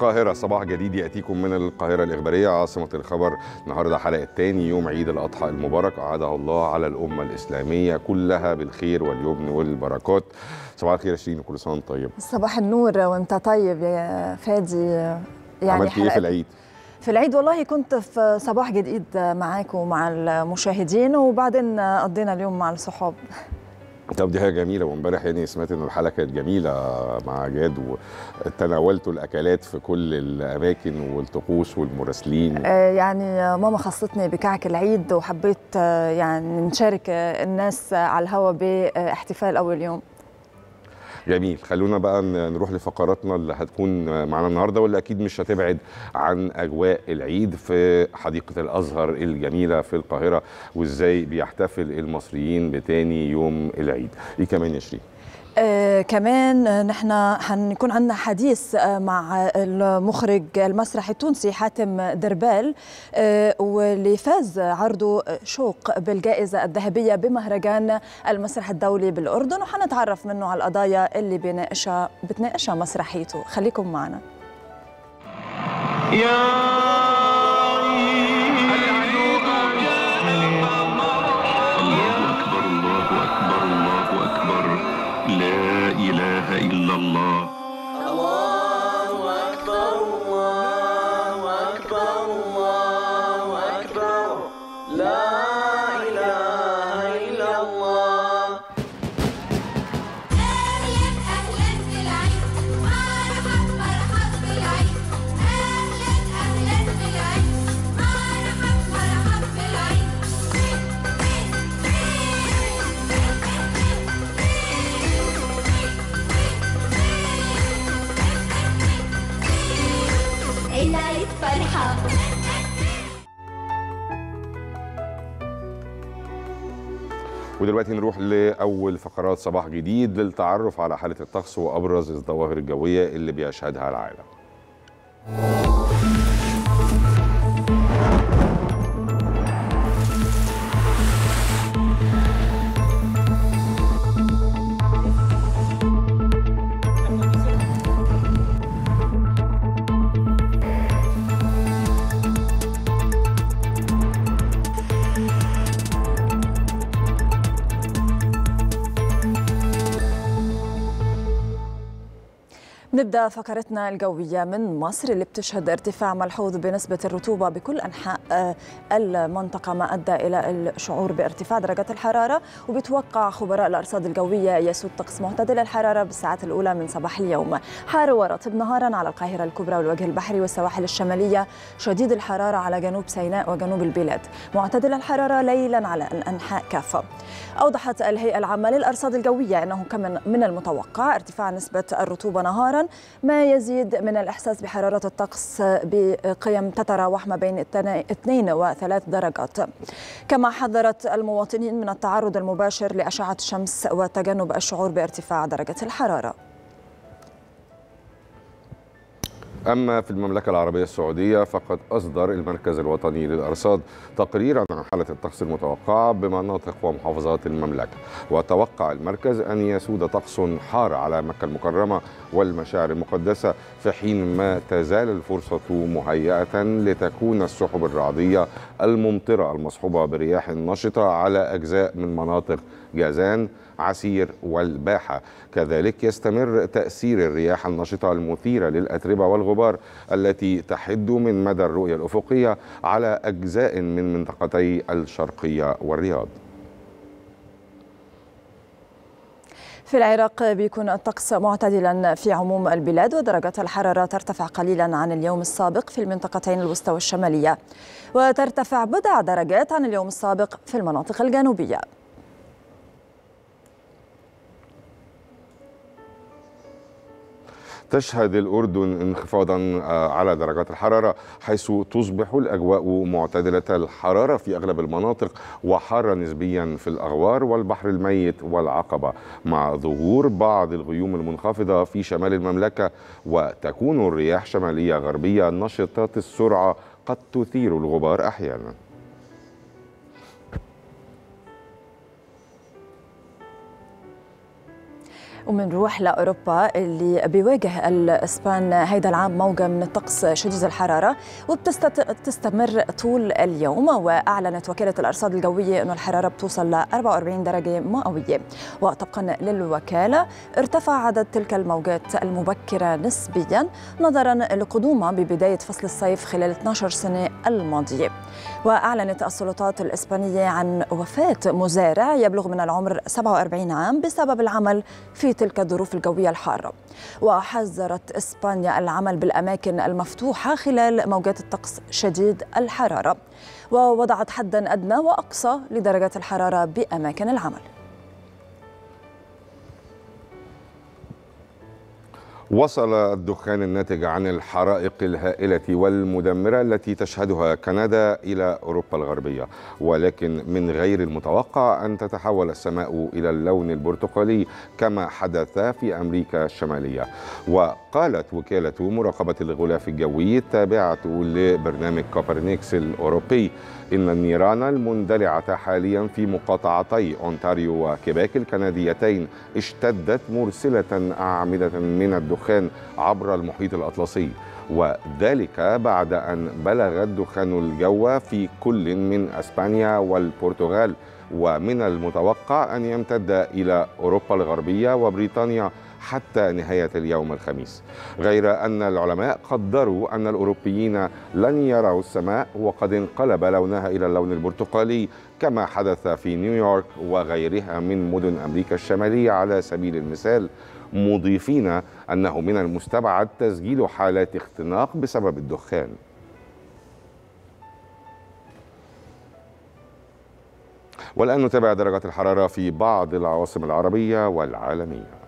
القاهرة. صباح جديد يأتيكم من القاهرة الإخبارية عاصمة الخبر. النهاردة حلقة تاني يوم عيد الأضحى المبارك. أعاده الله على الأمة الإسلامية كلها بالخير واليمن والبركات. صباح الخير يا شيرين وكل سنة وأنت طيب. صباح النور وأنت طيب يا فادي. يعني عملت إيه في العيد؟ في العيد والله كنت في صباح جديد معاكم ومع المشاهدين وبعدين قضينا اليوم مع الصحاب. طب دي حاجة جميلة وامبارح يعني سمعت إن الحلقة كانت جميلة مع جاد وتناولتوا الأكلات في كل الأماكن والطقوس والمراسلين. آه، يعني ماما خصتني بكعك العيد وحبيت آه، يعني نشارك آه، الناس على الهوا باحتفال أول يوم. جميل. خلونا بقى نروح لفقراتنا اللي هتكون معانا النهارده واللي أكيد مش هتبعد عن أجواء العيد في حديقة الأزهر الجميلة في القاهرة وإزاي بيحتفل المصريين بتاني يوم العيد. إيه كمان يا شيرين؟ آه كمان نحن هنكون عندنا حديث آه مع المخرج المسرحي التونسي حاتم دربال آه واللي فاز عرضه شوق بالجائزة الذهبية بمهرجان المسرح الدولي بالأردن. وحنتعرف منه على القضايا اللي بيناقشها بتناقشها مسرحيته. خليكم معنا. الله لا إله إلا الله. الله. ودلوقتي نروح لأول فقرات صباح جديد للتعرف على حالة الطقس وأبرز الظواهر الجوية اللي بيشهدها العالم. نبدأ فقرتنا الجوية من مصر اللي بتشهد ارتفاع ملحوظ بنسبة الرطوبة بكل أنحاء آه، المنطقة ما أدى إلى الشعور بارتفاع درجات الحرارة وبيتوقع خبراء الأرصاد الجوية يسود طقس معتدل الحرارة بالساعات الأولى من صباح اليوم. حار ورطب نهارا على القاهرة الكبرى والوجه البحري والسواحل الشمالية شديد الحرارة على جنوب سيناء وجنوب البلاد. معتدل الحرارة ليلا على الأنحاء كافة. أوضحت الهيئة العامة للأرصاد الجوية أنه كمن من المتوقع ارتفاع نسبة الرطوبة نهارا ما يزيد من الإحساس بحرارة الطقس بقيم تتراوح ما بين 2 و 3 درجات. كما حذرت المواطنين من التعرض المباشر لأشعة الشمس وتجنب الشعور بارتفاع درجة الحرارة. أما في المملكة العربية السعودية فقد أصدر المركز الوطني للأرصاد تقريرا عن حالة الطقس المتوقعة بمناطق ومحافظات المملكة. وتوقع المركز أن يسود طقس حار على مكة المكرمة والمشاعر المقدسة في حين ما تزال الفرصة مهيئة لتكون السحب الرعدية الممطرة المصحوبة برياح نشطة على أجزاء من مناطق جازان عسير والباحة. كذلك يستمر تأثير الرياح النشطة المثيرة للأتربة والغبار التي تحد من مدى الرؤية الأفقية على أجزاء من منطقتي الشرقية والرياض. في العراق بيكون الطقس معتدلا في عموم البلاد ودرجات الحرارة ترتفع قليلا عن اليوم السابق في المنطقتين الوسطى والشمالية. وترتفع بضع درجات عن اليوم السابق في المناطق الجنوبية. تشهد الأردن انخفاضا على درجات الحرارة حيث تصبح الأجواء معتدلة. الحرارة في أغلب المناطق وحارة نسبيا في الأغوار والبحر الميت والعقبة مع ظهور بعض الغيوم المنخفضة في شمال المملكة وتكون الرياح شمالية غربية نشطة السرعة قد تثير الغبار أحيانا. ومنروح لأوروبا اللي بيواجه الإسبان هيدا العام موجة من الطقس شديد الحرارة وبتستمر طول اليوم وأعلنت وكالة الأرصاد الجوية إنه الحرارة بتوصل ل 44 درجة مئوية. وطبقا للوكالة ارتفع عدد تلك الموجات المبكرة نسبيا نظرا لقدومها ببداية فصل الصيف خلال 12 سنة الماضية. وأعلنت السلطات الإسبانية عن وفاة مزارع يبلغ من العمر 47 عام بسبب العمل في تلك الظروف الجوية الحارة. وحذرت إسبانيا العمل بالأماكن المفتوحة خلال موجات الطقس شديد الحرارة. ووضعت حدا أدنى وأقصى لدرجات الحرارة بأماكن العمل. وصل الدخان الناتج عن الحرائق الهائلة والمدمرة التي تشهدها كندا إلى أوروبا الغربية. ولكن من غير المتوقع أن تتحول السماء إلى اللون البرتقالي كما حدث في أمريكا الشمالية. وقالت وكالة مراقبة الغلاف الجوي التابعة لبرنامج كوبرنيكس الأوروبي إن النيران المندلعة حاليا في مقاطعتي أونتاريو وكيباك الكنديتين اشتدت مرسلة أعمدة من الدخان عبر المحيط الأطلسي. وذلك بعد أن بلغ الدخان الجو في كل من أسبانيا والبرتغال. ومن المتوقع أن يمتد إلى أوروبا الغربية وبريطانيا حتى نهاية اليوم الخميس. غير أن العلماء قدروا أن الأوروبيين لن يروا السماء وقد انقلب لونها إلى اللون البرتقالي كما حدث في نيويورك وغيرها من مدن أمريكا الشمالية على سبيل المثال. مضيفين أنه من المستبعد تسجيل حالات اختناق بسبب الدخان. والآن نتابع درجات الحرارة في بعض العواصم العربية والعالمية.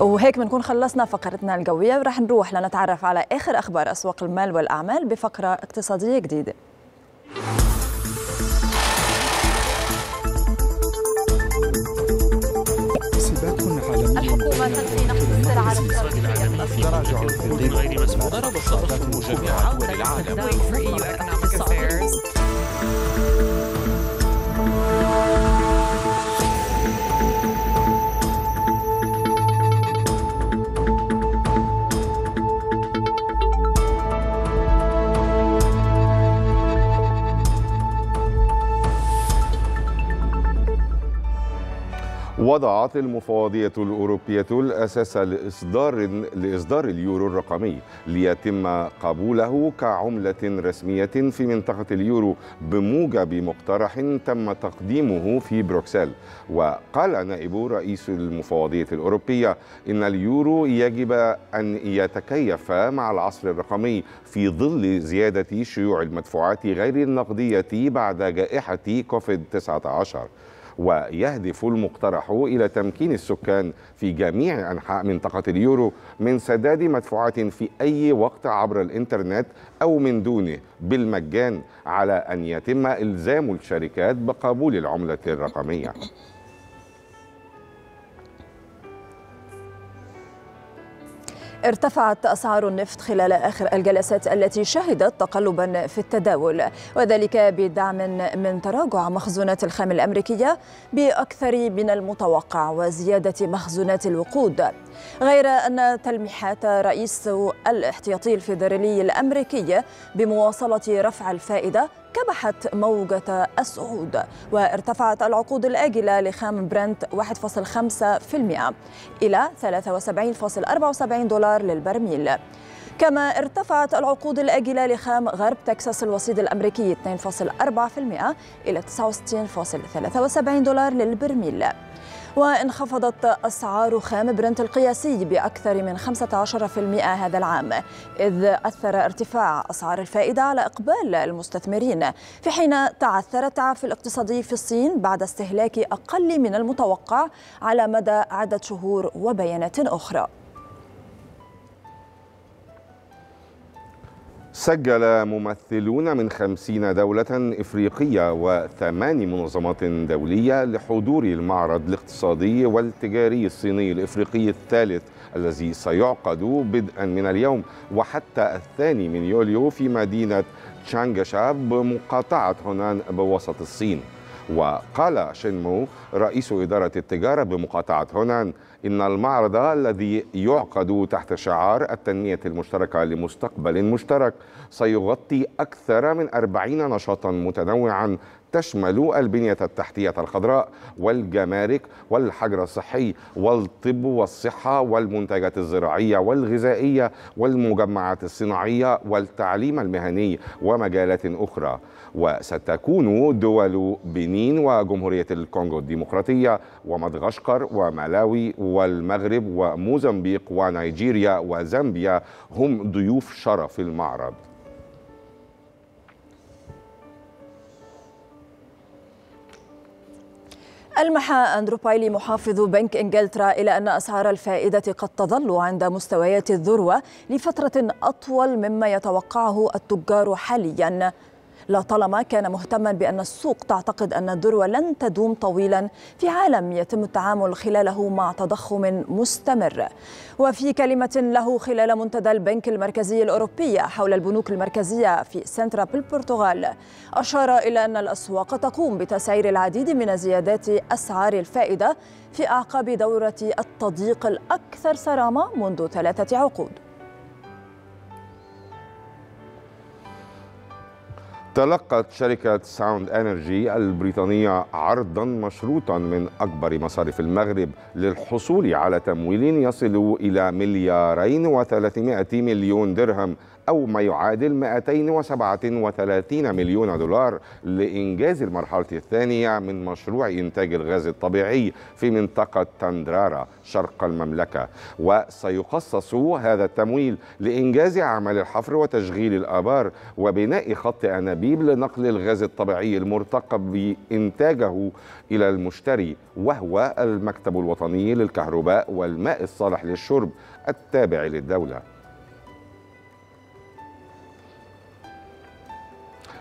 وهيك بنكون خلصنا فقرتنا الجوية ورح نروح لنتعرف على آخر أخبار أسواق المال والأعمال بفقرة اقتصادية جديدة. الحكومة تنفي نقص السلع تراجع في غير مسموح ضرب التضخم جميع دول وضعت المفوضية الأوروبية الأساس لإصدار لإصدار اليورو الرقمي ليتم قبوله كعملة رسمية في منطقة اليورو بموجب مقترح تم تقديمه في بروكسل. وقال نائب رئيس المفوضية الأوروبية إن اليورو يجب أن يتكيف مع العصر الرقمي في ظل زيادة شيوع المدفوعات غير النقدية بعد جائحة كوفيد 19 ويهدف المقترح إلى تمكين السكان في جميع أنحاء منطقة اليورو من سداد مدفوعات في أي وقت عبر الإنترنت أو من دونه بالمجان على أن يتم إلزام الشركات بقبول العملة الرقمية. ارتفعت أسعار النفط خلال آخر الجلسات التي شهدت تقلبا في التداول وذلك بدعم من تراجع مخزونات الخام الأمريكية بأكثر من المتوقع وزيادة مخزونات الوقود. غير أن تلميحات رئيس الاحتياطي الفيدرالي الأمريكي بمواصلة رفع الفائدة كبحت موجة الصعود وارتفعت العقود الآجلة لخام برنت 1.5% إلى 73.74 دولار للبرميل. كما ارتفعت العقود الآجلة لخام غرب تكساس الوسيط الأمريكي 2.4% إلى 69.73 دولار للبرميل. وانخفضت أسعار خام برنت القياسي بأكثر من 15% هذا العام إذ أثر ارتفاع أسعار الفائدة على إقبال المستثمرين في حين تعثر التعافي الاقتصادي في الصين بعد استهلاك أقل من المتوقع على مدى عدة شهور وبيانات أخرى. سجل ممثلون من خمسين دولة إفريقية وثمان منظمات دولية لحضور المعرض الاقتصادي والتجاري الصيني الإفريقي الثالث الذي سيعقد بدءا من اليوم وحتى الثاني من يوليو في مدينة تشانغشا بمقاطعة هونان بوسط الصين. وقال شينمو رئيس إدارة التجارة بمقاطعة هونان إن المعرض الذي يعقد تحت شعار التنمية المشتركة لمستقبل مشترك سيغطي أكثر من أربعين نشاطا متنوعا تشمل البنية التحتية الخضراء والجمارك والحجر الصحي والطب والصحة والمنتجات الزراعية والغذائية والمجمعات الصناعية والتعليم المهني ومجالات أخرى. وستكون دول بنين وجمهورية الكونغو الديمقراطية ومدغشقر ومالاوي والمغرب وموزمبيق ونيجيريا وزامبيا هم ضيوف شرف المعرض. ألمح أندرو بايلي محافظ بنك إنجلترا إلى أن أسعار الفائدة قد تظل عند مستويات الذروة لفترة أطول مما يتوقعه التجار حالياً. لطالما كان مهتما بأن السوق تعتقد أن الذروة لن تدوم طويلا في عالم يتم التعامل خلاله مع تضخم مستمر. وفي كلمة له خلال منتدى البنك المركزي الأوروبي حول البنوك المركزية في سنترا بالبرتغال أشار إلى أن الأسواق تقوم بتسعير العديد من زيادات أسعار الفائدة في أعقاب دورة التضييق الأكثر صرامة منذ ثلاثة عقود. تلقت شركة Sound Energy البريطانية عرضا مشروطا من أكبر مصارف المغرب للحصول على تمويل يصل إلى مليارين وثلاثمائة مليون درهم. أو ما يعادل 237 مليون دولار لإنجاز المرحلة الثانية من مشروع إنتاج الغاز الطبيعي في منطقة تندرارا شرق المملكة. وسيخصص هذا التمويل لإنجاز أعمال الحفر وتشغيل الآبار وبناء خط أنابيب لنقل الغاز الطبيعي المرتقب بإنتاجه إلى المشتري وهو المكتب الوطني للكهرباء والماء الصالح للشرب التابع للدولة.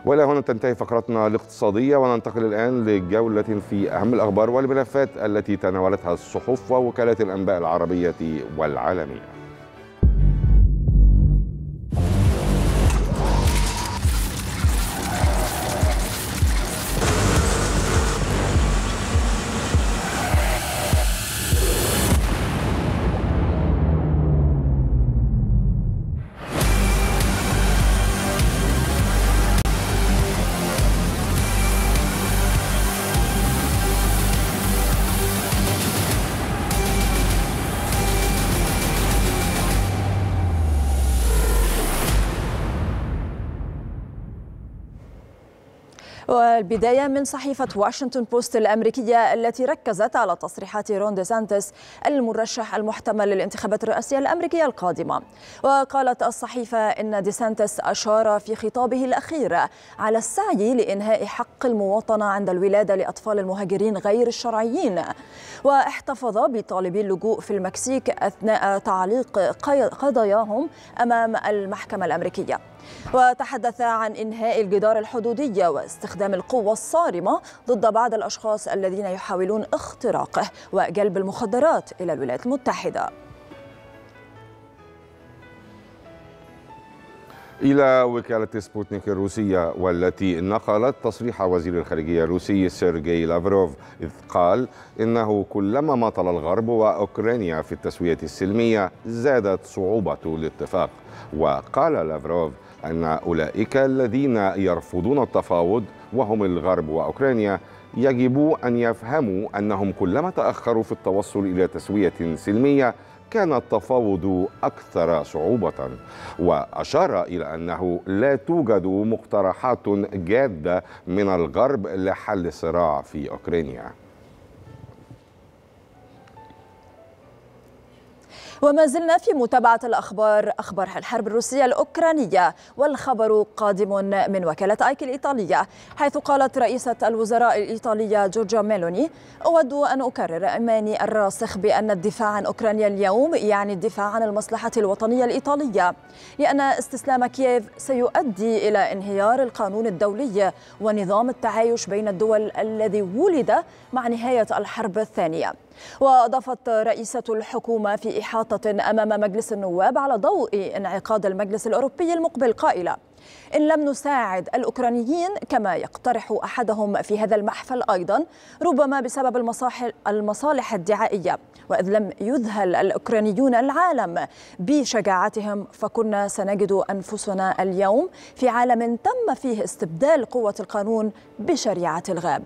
وإلى هنا تنتهي فقرتنا الاقتصادية وننتقل الآن لجولة في أهم الأخبار والملفات التي تناولتها الصحف ووكالات الأنباء العربية والعالمية. والبداية من صحيفة واشنطن بوست الأمريكية التي ركزت على تصريحات رون دي سانتس المرشح المحتمل للانتخابات الرئاسية الأمريكية القادمة. وقالت الصحيفة إن دي سانتس أشار في خطابه الأخير على السعي لإنهاء حق المواطنة عند الولادة لأطفال المهاجرين غير الشرعيين. واحتفظ بطالبي اللجوء في المكسيك أثناء تعليق قضاياهم أمام المحكمة الأمريكية. وتحدث عن إنهاء الجدار الحدودي واستخدام القوة الصارمة ضد بعض الأشخاص الذين يحاولون اختراقه وجلب المخدرات إلى الولايات المتحدة. إلى وكالة سبوتنيك الروسية والتي نقلت تصريح وزير الخارجية الروسي سيرجي لافروف إذ قال إنه كلما ماطل الغرب وأوكرانيا في التسوية السلمية زادت صعوبة الاتفاق وقال لافروف أن أولئك الذين يرفضون التفاوض وهم الغرب وأوكرانيا يجب أن يفهموا أنهم كلما تأخروا في التوصل إلى تسوية سلمية كان التفاوض أكثر صعوبة وأشار إلى أنه لا توجد مقترحات جادة من الغرب لحل الصراع في أوكرانيا. وما زلنا في متابعة الأخبار أخبار الحرب الروسية الأوكرانية والخبر قادم من وكالة آيكي الإيطالية. حيث قالت رئيسة الوزراء الإيطالية جورجيا ميلوني أود أن أكرر إيماني الراسخ بأن الدفاع عن أوكرانيا اليوم يعني الدفاع عن المصلحة الوطنية الإيطالية لأن استسلام كييف سيؤدي إلى انهيار القانون الدولي ونظام التعايش بين الدول الذي ولد مع نهاية الحرب الثانية. وأضافت رئيسة الحكومة في إحاطة أمام مجلس النواب على ضوء انعقاد المجلس الأوروبي المقبل قائلة إن لم نساعد الأوكرانيين كما يقترح أحدهم في هذا المحفل أيضا ربما بسبب المصالح, الدعائية وإذ لم يذهل الأوكرانيون العالم بشجاعتهم فكنا سنجد أنفسنا اليوم في عالم تم فيه استبدال قوة القانون بشريعة الغاب.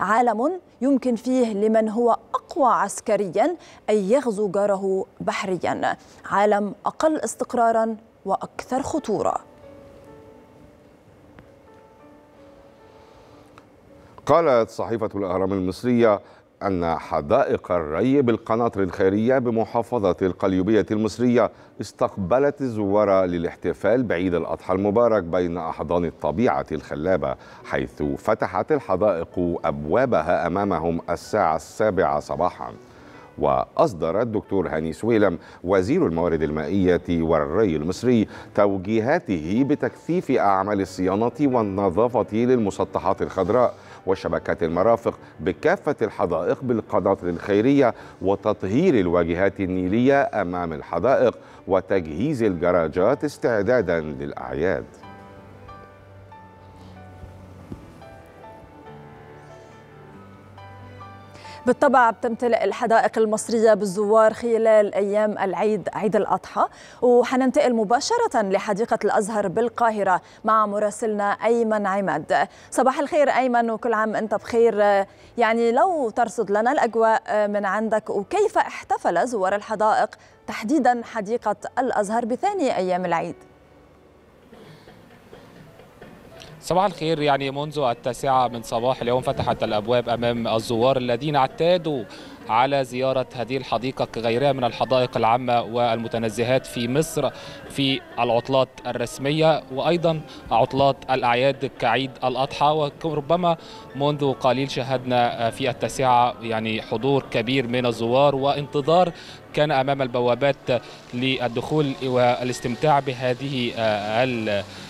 عالم يمكن فيه لمن هو أقوى عسكريا أن يغزو جاره بحريا. عالم أقل استقرارا وأكثر خطورة. قالت صحيفة الأهرام المصرية أن حدائق الري بالقناطر الخيرية بمحافظة القليوبية المصرية استقبلت الزوار للاحتفال بعيد الأضحى المبارك بين أحضان الطبيعة الخلابة حيث فتحت الحدائق أبوابها أمامهم الساعة السابعة صباحاً. وأصدر الدكتور هاني سويلم وزير الموارد المائية والري المصري توجيهاته بتكثيف أعمال الصيانة والنظافة للمسطحات الخضراء. وشبكات المرافق بكافة الحدائق بالقناطر الخيرية وتطهير الواجهات النيلية أمام الحدائق وتجهيز الجراجات استعدادا للأعياد. بالطبع بتمتلئ الحدائق المصرية بالزوار خلال أيام العيد عيد الأضحى. وحننتقل مباشرة لحديقة الأزهر بالقاهرة مع مراسلنا أيمن عماد. صباح الخير أيمن وكل عام أنت بخير. يعني لو ترصد لنا الأجواء من عندك وكيف احتفل زوار الحدائق تحديدا حديقة الأزهر بثاني أيام العيد؟ صباح الخير يعني منذ التاسعة من صباح اليوم فتحت الأبواب أمام الزوار الذين اعتادوا على زيارة هذه الحديقة كغيرها من الحدائق العامة والمتنزهات في مصر في العطلات الرسمية وأيضا عطلات الأعياد كعيد الأضحى. وربما منذ قليل شاهدنا في التاسعة يعني حضور كبير من الزوار وانتظار كان أمام البوابات للدخول والاستمتاع بهذه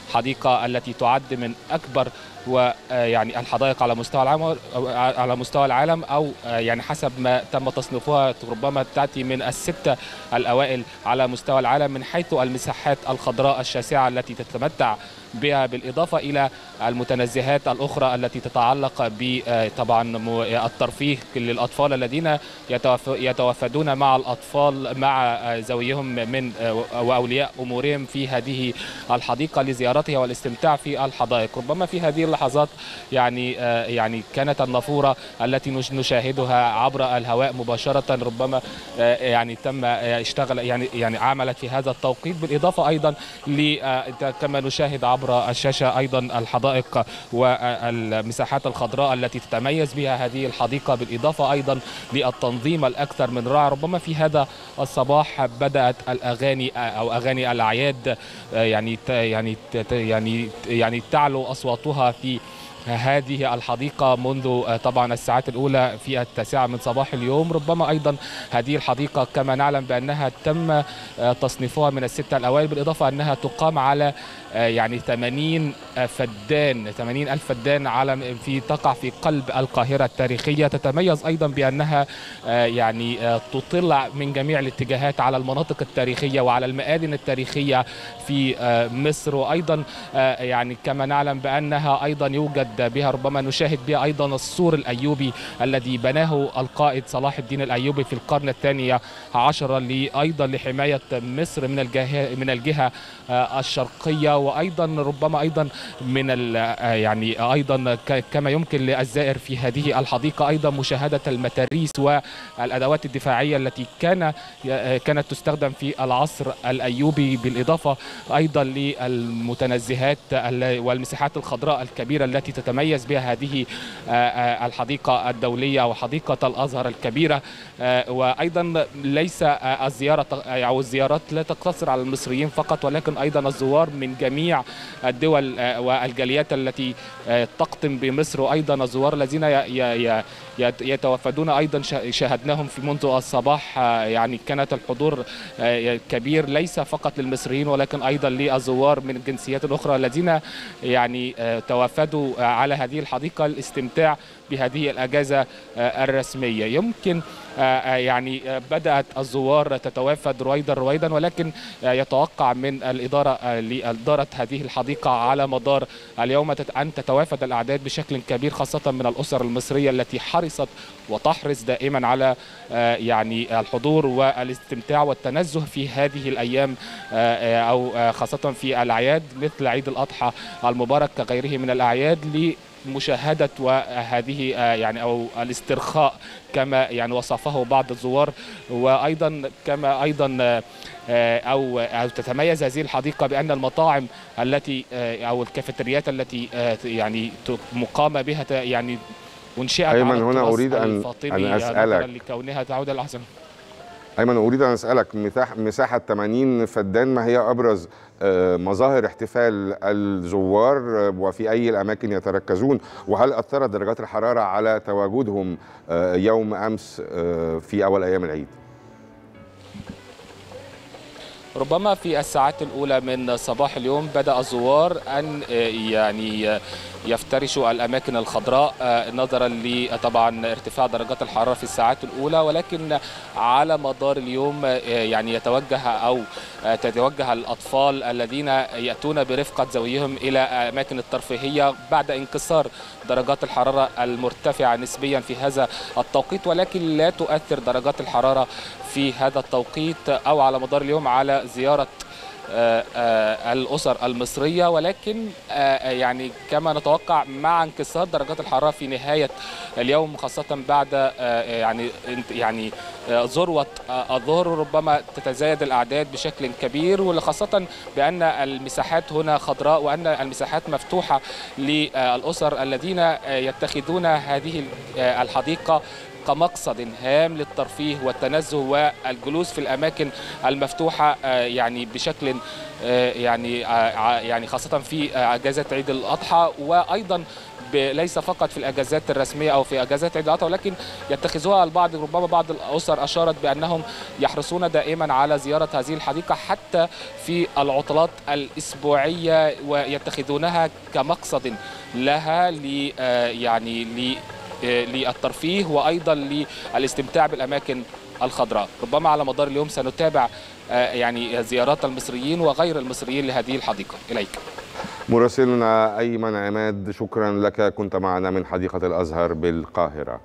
الحديقة التي تعد من أكبر ويعني الحدائق على مستوى العالم على مستوى العالم أو يعني حسب ما تم تصنيفها ربما تأتي من الستة الأوائل على مستوى العالم من حيث المساحات الخضراء الشاسعة التي تتمتع بها بالإضافة إلى المتنزهات الأخرى التي تتعلق بطبعا الترفيه للاطفال الذين يتوافدون مع الأطفال مع ذويهم من وأولياء أمورهم في هذه الحديقة لزيارتها والاستمتاع في الحدائق. ربما في هذه اللحظات يعني يعني كانت النافورة التي نشاهدها عبر الهواء مباشرة ربما يعني تم اشتغل يعني يعني عملت في هذا التوقيت بالإضافة أيضا كما نشاهد عبر الشاشة أيضا الحدائق والمساحات الخضراء التي تتميز بها هذه الحديقة بالإضافة أيضا للتنظيم الأكثر من رائع. ربما في هذا الصباح بدأت الأغاني أو أغاني الأعياد يعني يعني يعني يعني تعلو أصواتها في هذه الحديقة منذ طبعا الساعات الأولى في التاسعة من صباح اليوم. ربما أيضا هذه الحديقة كما نعلم بأنها تم تصنيفها من الستة الأوائل بالإضافة أنها تقام على يعني 80 فدان 80 ألف فدان على في تقع في قلب القاهرة التاريخية. تتميز أيضا بأنها يعني تطل من جميع الاتجاهات على المناطق التاريخية وعلى المآذن التاريخية في مصر. وأيضا يعني كما نعلم بأنها أيضا يوجد بها ربما نشاهد بها أيضا السور الأيوبي الذي بناه القائد صلاح الدين الأيوبي في القرن الثاني عشر أيضا لحماية مصر من الجهة من الجهة الشرقية. وأيضا ربما أيضا من يعني أيضا كما يمكن للزائر في هذه الحديقة أيضا مشاهدة المتاريس والأدوات الدفاعية التي كان كانت تستخدم في العصر الأيوبي بالإضافة أيضا للمتنزهات والمساحات الخضراء الكبيرة التي تتميز بها هذه الحديقة الدولية وحديقه الأزهر الكبيرة. وأيضا ليس الزيارة أو الزيارات لا تقتصر على المصريين فقط ولكن أيضا الزوار من جميع الدول والجاليات التي تقطن بمصر. وأيضا الزوار الذين يتوافدون أيضا شاهدناهم في منذ الصباح يعني كانت الحضور كبير ليس فقط للمصريين ولكن أيضا للزوار من الجنسيات الأخرى الذين يعني توافدوا على هذه الحديقة الاستمتاع بهذه الأجازة الرسمية. يمكن يعني بدأت الزوار تتوافد رويدا رويدا ولكن يتوقع من الإدارة لاداره هذه الحديقة على مدار اليوم أن تتوافد الأعداد بشكل كبير خاصة من الأسر المصرية التي حرصت وتحرص دائما على يعني الحضور والاستمتاع والتنزه في هذه الأيام أو خاصة في الأعياد مثل عيد الأضحى المبارك كغيره من الأعياد مشاهدة وهذه يعني أو الاسترخاء كما يعني وصفه بعض الزوار. وأيضا كما أيضا أو, أو تتميز هذه الحديقة بأن المطاعم التي أو الكافيتريات التي يعني مقام بها يعني أنشئت أيمن هنا أريد أن, أن أسألك. لكونها تعود الأحسن أيمن أريد أن أسألك مساحة 80 فدان ما هي أبرز مظاهر احتفال الزوار وفي أي الأماكن يتركزون وهل أثرت درجات الحرارة على تواجدهم يوم أمس في أول أيام العيد؟ ربما في الساعات الأولى من صباح اليوم بدأ الزوار أن يعني يفترشوا الأماكن الخضراء نظرا لطبعا ارتفاع درجات الحرارة في الساعات الأولى ولكن على مدار اليوم يعني يتوجه أو تتوجه الأطفال الذين يأتون برفقة ذويهم إلى أماكن الترفيهية بعد انكسار درجات الحرارة المرتفعة نسبيا في هذا التوقيت ولكن لا تؤثر درجات الحرارة في هذا التوقيت أو على مدار اليوم على زيارة آه، آه، الأسر المصرية. ولكن آه، يعني كما نتوقع مع انكسار درجات الحرارة في نهاية اليوم خاصة بعد يعني يعني ذروة الظهر ربما تتزايد الأعداد بشكل كبير. وخاصة بأن المساحات هنا خضراء وأن المساحات مفتوحة للأسر الذين يتخذون هذه الحديقة كمقصد هام للترفيه والتنزه والجلوس في الأماكن المفتوحة آه، يعني بشكل آه، يعني آه، يعني خاصة في أجازة عيد الأضحى وأيضا ليس فقط في الأجازات الرسمية أو في أجازات عيد الأضحى ولكن يتخذوها البعض ربما بعض الأسر أشارت بأنهم يحرصون دائما على زيارة هذه الحديقة حتى في العطلات الأسبوعية ويتخذونها كمقصد لها ل آه، يعني ل آه، للترفيه وأيضا للاستمتاع بالأماكن الخضراء. ربما على مدار اليوم سنتابع آه، يعني زيارات المصريين وغير المصريين لهذه الحديقة. إليك. مراسلنا أيمن عماد شكرا لك كنت معنا من حديقة الأزهر بالقاهرة.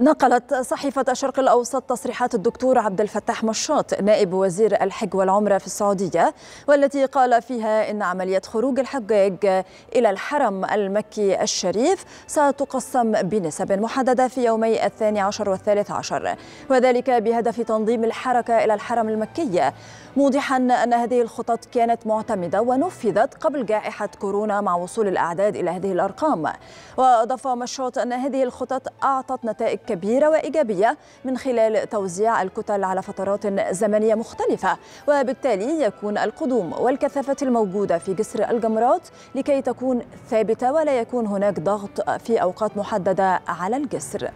نقلت صحيفة الشرق الأوسط تصريحات الدكتور عبد الفتاح مشاط نائب وزير الحج والعمرة في السعودية والتي قال فيها إن عملية خروج الحجاج إلى الحرم المكي الشريف ستقسم بنسب محددة في يومي الثاني عشر والثالث عشر. وذلك بهدف تنظيم الحركة إلى الحرم المكي. موضحا أن هذه الخطط كانت معتمدة ونفذت قبل جائحة كورونا مع وصول الأعداد إلى هذه الأرقام. وأضاف مشروط أن هذه الخطط أعطت نتائج كبيرة وإيجابية من خلال توزيع الكتل على فترات زمنية مختلفة. وبالتالي يكون القدوم والكثافة الموجودة في جسر الجمرات لكي تكون ثابتة ولا يكون هناك ضغط في أوقات محددة على الجسر.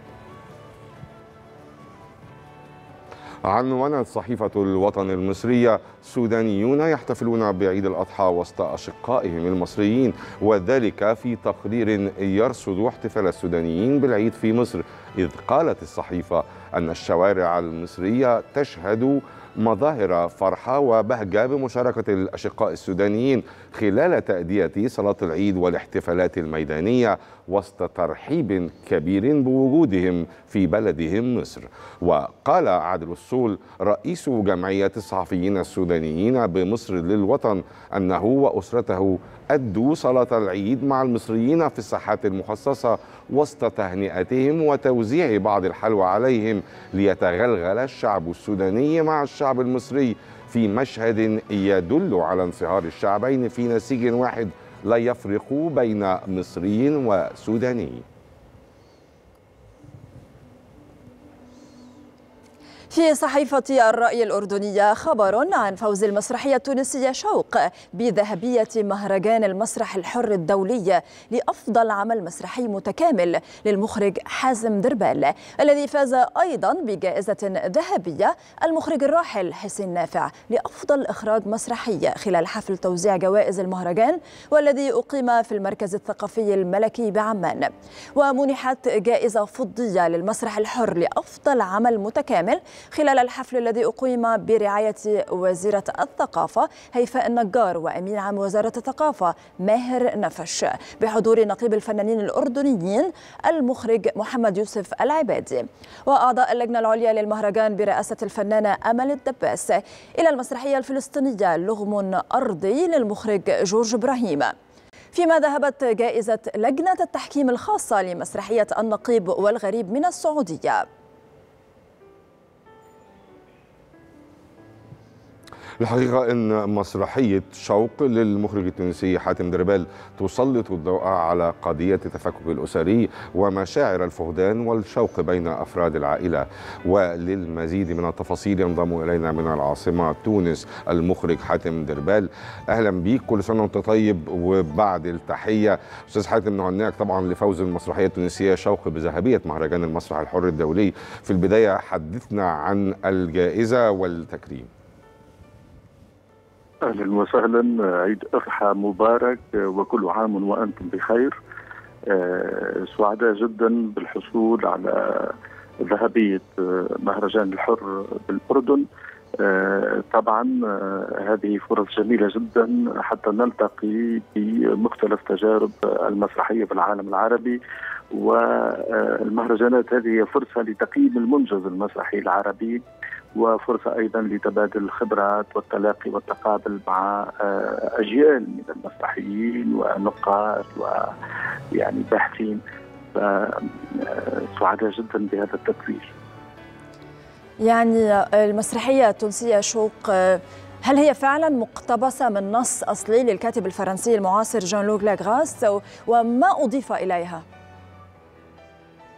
عنونت صحيفة الوطن المصرية سودانيون يحتفلون بعيد الأضحى وسط أشقائهم المصريين وذلك في تقرير يرصد احتفال السودانيين بالعيد في مصر إذ قالت الصحيفة أن الشوارع المصرية تشهد مظاهر فرحة وبهجة بمشاركة الأشقاء السودانيين خلال تأدية صلاة العيد والاحتفالات الميدانية وسط ترحيب كبير بوجودهم في بلدهم مصر. وقال عادل الصول رئيس جمعية الصحفيين السودانيين بمصر للوطن أنه وأسرته أدوا صلاة العيد مع المصريين في الساحات المخصصة وسط تهنئتهم وتوزيع بعض الحلوى عليهم ليتغلغل الشعب السوداني مع الشعب المصري في مشهد يدل على انصهار الشعبين في نسيج واحد لا يفرق بين مصري وسوداني. في صحيفة الرأي الأردنية خبر عن فوز المسرحية التونسية شوق بذهبية مهرجان المسرح الحر الدولي لأفضل عمل مسرحي متكامل للمخرج حازم دربال الذي فاز أيضا بجائزة ذهبية المخرج الراحل حسين نافع لأفضل إخراج مسرحي خلال حفل توزيع جوائز المهرجان والذي أقيم في المركز الثقافي الملكي بعمان. ومنحت جائزة فضية للمسرح الحر لأفضل عمل متكامل خلال الحفل الذي أقيم برعاية وزيرة الثقافة هيفاء النجار وأمين عام وزارة الثقافة ماهر نفش بحضور نقيب الفنانين الأردنيين المخرج محمد يوسف العبادي. وأعضاء اللجنة العليا للمهرجان برئاسة الفنانة أمل الدباس. إلى المسرحية الفلسطينية لغم أرضي للمخرج جورج إبراهيم. فيما ذهبت جائزة لجنة التحكيم الخاصة لمسرحية النقيب والغريب من السعودية. الحقيقة أن مسرحية شوق للمخرج التونسي حاتم دربال تسلط الضوء على قضية التفكك الأسري ومشاعر الفقدان والشوق بين أفراد العائلة. وللمزيد من التفاصيل ينضم إلينا من العاصمة تونس المخرج حاتم دربال. أهلا بيك كل سنة وأنت طيب. وبعد التحية أستاذ حاتم نهنئك طبعا لفوز المسرحية التونسية شوق بذهبية مهرجان المسرح الحر الدولي. في البداية حدثنا عن الجائزة والتكريم. أهلا وسهلا عيد أضحى مبارك وكل عام وأنتم بخير. آه، سعداء جدا بالحصول على ذهبية آه، مهرجان الحر بالأردن. آه، طبعا هذه فرص جميلة جدا حتى نلتقي بمختلف تجارب المسرحية في العالم العربي. والمهرجانات هذه هي فرصة لتقييم المنجز المسرحي العربي. وفرصة أيضا لتبادل الخبرات والتلاقي والتقابل مع آه، أجيال من المسرحيين ونقاد ويعني باحثين. فسعداء جدا بهذا التكرير يعني المسرحية التونسية شوق آه، هل هي فعلا مقتبسة من نص أصلي للكاتب الفرنسي المعاصر جان لوك لاغراس؟ وما أضيف إليها؟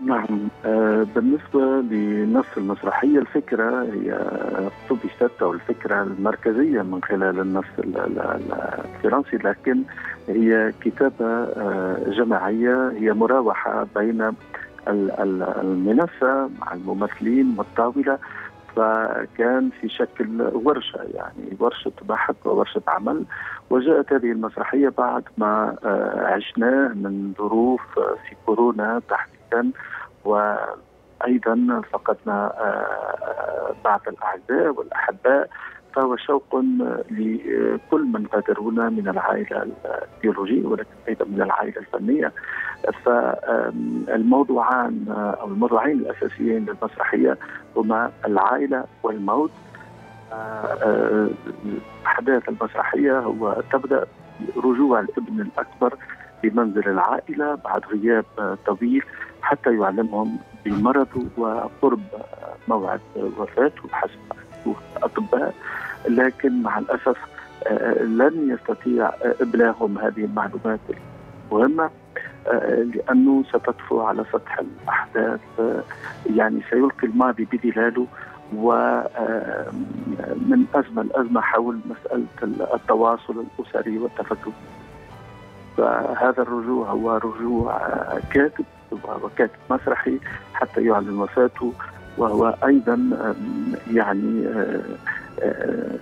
نعم. آه، بالنسبة لنص المسرحية الفكرة هي اقتبست أو الفكرة المركزية من خلال النص ال- ال- ال- الفرنسي لكن هي كتابة آه، جماعية هي مراوحة بين ال- ال- المنصة مع الممثلين والطاولة فكان في شكل ورشة يعني ورشة بحث وورشة عمل. وجاءت هذه المسرحية بعد ما آه، عشناه من ظروف في كورونا تحديدا وأيضا فقدنا آه، بعض الأعزاء والأحباء فهو شوق لكل من غادرونا من العائلة البيولوجية ولكن أيضا من العائلة الفنية. فالموضوعان أو الموضوعين الأساسيين للمسرحية هما العائلة والموت. أحداث المسرحية هو تبدأ برجوع الابن الأكبر لمنزل العائلة بعد غياب طويل حتى يعلمهم بمرضه وقرب آه، موعد آه، وفاته بحسب الأطباء لكن مع الأسف آه، لن يستطيع آه، إبلاغهم هذه المعلومات المهمة آه، لأنه ستطفو على سطح الأحداث آه، يعني سيلقي الماضي بظلاله ومن أزمة لأزمة حول مسألة التواصل الأسري والتفكك فهذا الرجوع هو رجوع آه، كاتب وهو كاتب مسرحي حتى يعلن وفاته وهو أيضا آم، يعني آه، آه،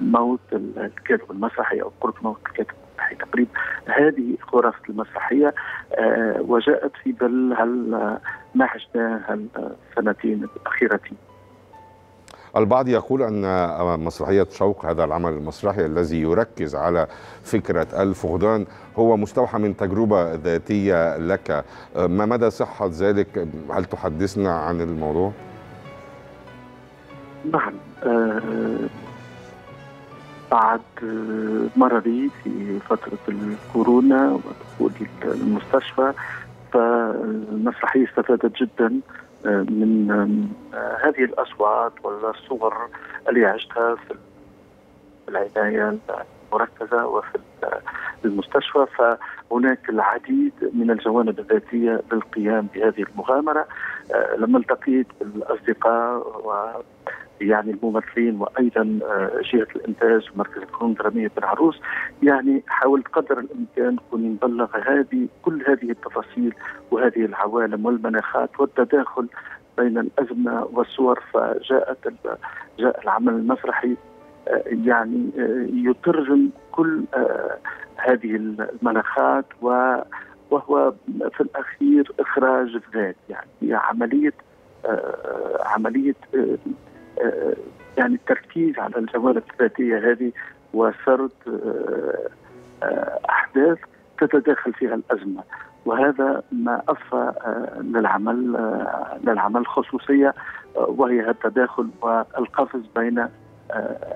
موت الكاتب المسرحي أو قرب موت الكاتب المسرحي تقريبا. هذه خرافة المسرحية آه، وجاءت في ظل هل عشناه السنتين الأخيرتين. البعض يقول أن مسرحية شوق هذا العمل المسرحي الذي يركز على فكرة الفقدان هو مستوحى من تجربة ذاتية لك. ما مدى صحة ذلك؟ هل تحدثنا عن الموضوع؟ نعم آه، بعد مرضي في فترة الكورونا ودخولي المستشفى فالمسرحية استفادت جدا. من آه، هذه الأصوات والصور اللي عشتها في العناية المركزة وفي المستشفى فهناك العديد من الجوانب الذاتية للقيام بهذه المغامرة. آه، لما التقيت بالأصدقاء و يعني الممثلين وأيضا آه، جهة الإنتاج ومركز الفنون الدراميه عروس. يعني حاولت قدر الإمكان كوني نبلغ هذه كل هذه التفاصيل وهذه العوالم والمناخات والتداخل بين الأزمة والصور. فجاءت جاء العمل المسرحي آه، يعني آه، يترجم كل هذه المناخات و وهو في الأخير إخراج الذات. يعني هي عملية عملية يعني التركيز على الجوانب الذاتية هذه وسرد آه، آه، أحداث تتداخل فيها الأزمة. وهذا ما اضفى آه، للعمل آه، للعمل خصوصيه آه، وهي التداخل والقفز بين آه،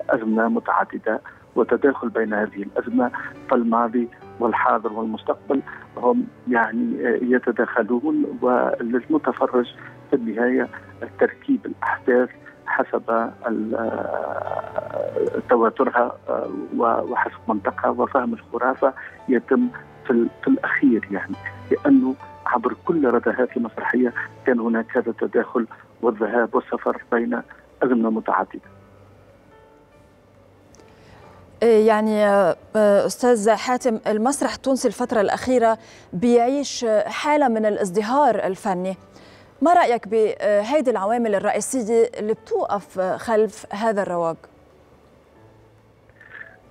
ازمنه متعددة وتداخل بين هذه الأزمة. فالماضي والحاضر والمستقبل هم يعني آه، يتداخلون وللمتفرج في النهاية تركيب الأحداث حسب آه، تواترها آه، وحسب منطقها وفهم الخرافة يتم في, في الأخير يعني لأنه عبر كل ردهات المسرحية كان هناك هذا التداخل والذهاب والسفر بين ازمنه متعددة. يعني آه، أستاذ حاتم المسرح التونسي الفترة الأخيرة بيعيش حالة من الازدهار الفني ما رأيك بهذه العوامل الرئيسية اللي بتوقف خلف هذا الرواج؟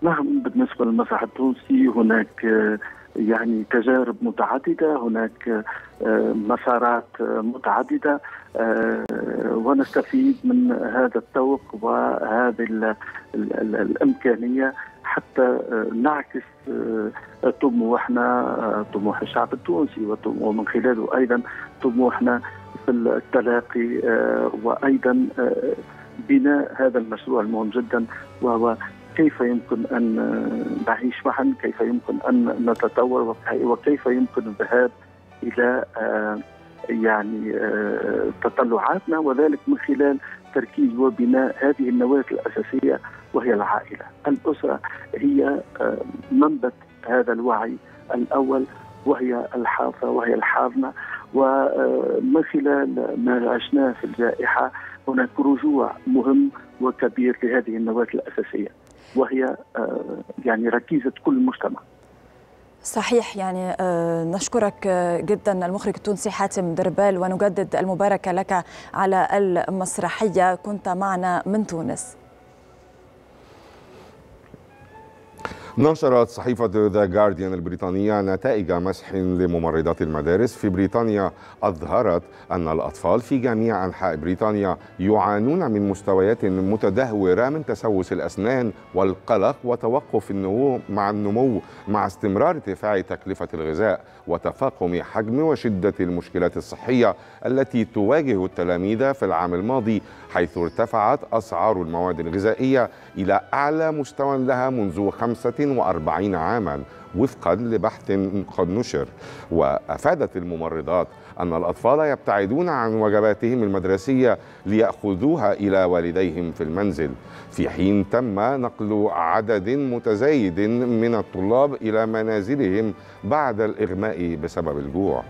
نعم بالنسبة للمسرح التونسي هناك آه، يعني تجارب متعددة هناك آه، مسارات آه، متعددة آه، ونستفيد من هذا الذوق وهذه ال- ال- ال- الإمكانية حتى آه، نعكس آه، طموحنا آه، طموح الشعب التونسي ومن خلاله أيضا طموحنا التلاقي آه، وأيضا آه، بناء هذا المشروع المهم جدا وهو كيف يمكن أن نعيش معا، كيف يمكن أن نتطور وكيف يمكن الذهاب إلى آه، يعني آه، تطلعاتنا وذلك من خلال تركيز وبناء هذه النواه الأساسية وهي العائلة، الأسرة هي آه، منبت هذا الوعي الأول وهي الحافة وهي الحاضنة. ومن خلال ما عشناه في الجائحة هناك رجوع مهم وكبير لهذه النواه الأساسية وهي آه، يعني ركيزة كل مجتمع. صحيح يعني آه، نشكرك آه، جدا. المخرج التونسي حاتم دربال ونجدد المباركة لك على المسرحية. كنت معنا من تونس. نشرت صحيفة ذا جارديان البريطانية نتائج مسح لممرضات المدارس في بريطانيا. أظهرت أن الأطفال في جميع أنحاء بريطانيا يعانون من مستويات متدهورة من تسوس الأسنان والقلق وتوقف النمو مع النمو مع استمرار ارتفاع تكلفة الغذاء وتفاقم حجم وشدة المشكلات الصحية التي تواجه التلاميذ في العام الماضي حيث ارتفعت أسعار المواد الغذائية إلى أعلى مستوى لها منذ 45 عاما وفقا لبحث قد نشر. وأفادت الممرضات أن الأطفال يبتعدون عن وجباتهم المدرسية ليأخذوها إلى والديهم في المنزل. في حين تم نقل عدد متزايد من الطلاب إلى منازلهم بعد الإغماء بسبب الجوع.